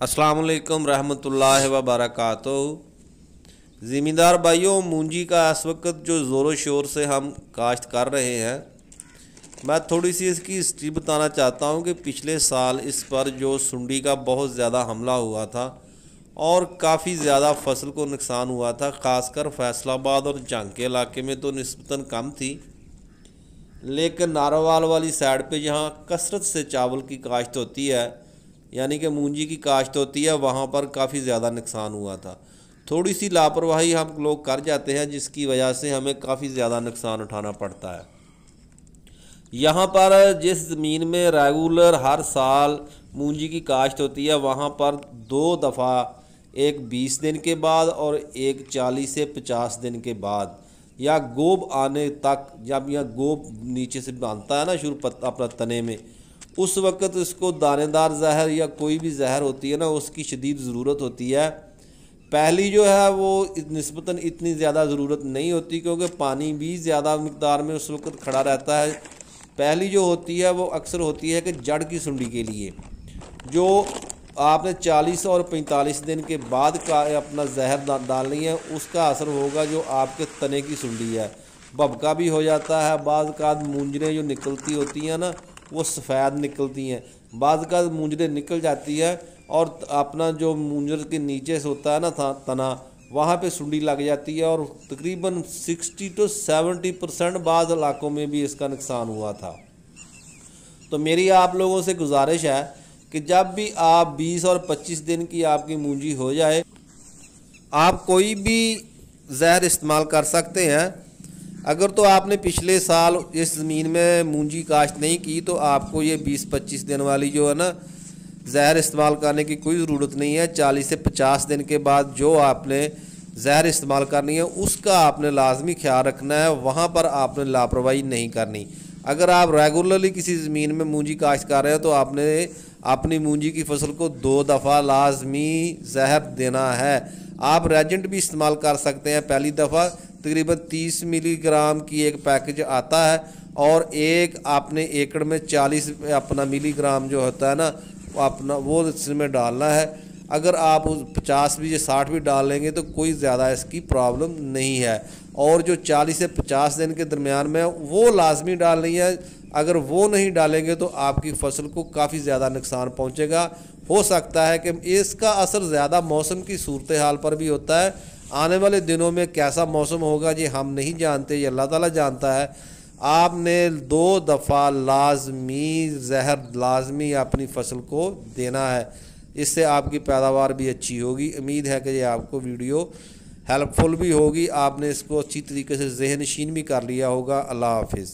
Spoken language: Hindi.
असलकम रहमतुल्लाहि व बरकातो ज़िम्मेदार भाइयों, मूंजी का इस वक्त जो ज़ोरों शोर से हम काश्त कर रहे हैं, मैं थोड़ी सी इसकी हिस्ट्री बताना चाहता हूँ कि पिछले साल इस पर जो सुंडी का बहुत ज़्यादा हमला हुआ था और काफ़ी ज़्यादा फ़सल को नुकसान हुआ था, ख़ासकर फैसलाबाद और जंग के इलाके में तो नस्बता कम थी। लेकिन नारोवाल वाली साइड पे जहाँ कसरत से चावल की काश्त होती है यानी कि मूंजी की काश्त होती है, वहाँ पर काफ़ी ज़्यादा नुकसान हुआ था। थोड़ी सी लापरवाही हम लोग कर जाते हैं, जिसकी वजह से हमें काफ़ी ज़्यादा नुकसान उठाना पड़ता है। यहाँ पर जिस ज़मीन में रेगुलर हर साल मूंजी की काश्त होती है, वहाँ पर दो दफ़ा, एक बीस दिन के बाद और एक चालीस से पचास दिन के बाद, या गोब आने तक, जब यह गोब नीचे से बांधता है ना, शुरू अपना तने में उस वक्त इसको दानेदार जहर या कोई भी जहर होती है ना, उसकी शदीद ज़रूरत होती है। पहली जो है वो नस्बता इतनी ज़्यादा ज़रूरत नहीं होती, क्योंकि पानी भी ज़्यादा मकदार में उस वक्त खड़ा रहता है। पहली जो होती है वो अक्सर होती है कि जड़ की सुंडी के लिए, जो आपने 40 और 45 दिन के बाद का अपना जहर डालनी है, उसका असर होगा जो आपके तने की सुंडी है। भबका भी हो जाता है, बाद का जो निकलती होती हैं ना वो सफ़ेद निकलती हैं। बाद का मूंजरें निकल जाती है और अपना जो मूंजर के नीचे से होता है ना था, तना, वहाँ पे सुंडी लग जाती है और तकरीबन 60 टू 70 परसेंट बाद इलाकों में भी इसका नुकसान हुआ था। तो मेरी आप लोगों से गुजारिश है कि जब भी आप 20 और 25 दिन की आपकी मूंजी हो जाए, आप कोई भी जहर इस्तेमाल कर सकते हैं। अगर तो आपने पिछले साल इस ज़मीन में मूंजी काश्त नहीं की तो आपको ये 20-25 दिन वाली जो है ना, जहर इस्तेमाल करने की कोई ज़रूरत नहीं है। 40 से 50 दिन के बाद जो आपने जहर इस्तेमाल करनी है, उसका आपने लाजमी ख्याल रखना है। वहाँ पर आपने लापरवाही नहीं करनी। अगर आप रेगुलरली किसी ज़मीन में मूंजी काश्त कर रहे हो तो आपने अपनी मूंजी की फ़सल को दो दफ़ा लाजमी जहर देना है। आप रेजेंट भी इस्तेमाल कर सकते हैं। पहली दफ़ा तकरीबन 30 मिलीग्राम की एक पैकेज आता है और एक आपने एकड़ में 40 अपना मिलीग्राम जो होता है ना अपना, वो इसमें डालना है। अगर आप उस पचास भी, या साठ भी डाल लेंगे तो कोई ज़्यादा इसकी प्रॉब्लम नहीं है। और जो चालीस से पचास दिन के दरमियान में वो लाजमी डालनी है। अगर वो नहीं डालेंगे तो आपकी फ़सल को काफ़ी ज़्यादा नुकसान पहुँचेगा। हो सकता है कि इसका असर ज़्यादा मौसम की सूरत हाल पर भी होता है। आने वाले दिनों में कैसा मौसम होगा जी हम नहीं जानते, ये अल्लाह ताला जानता है। आपने दो दफ़ा लाजमी जहर, लाजमी अपनी फ़सल को देना है। इससे आपकी पैदावार भी अच्छी होगी। उम्मीद है कि ये आपको वीडियो हेल्पफुल भी होगी। आपने इसको अच्छी तरीके से, जहनशीन भी कर लिया होगा। अल्लाह हाफिज़।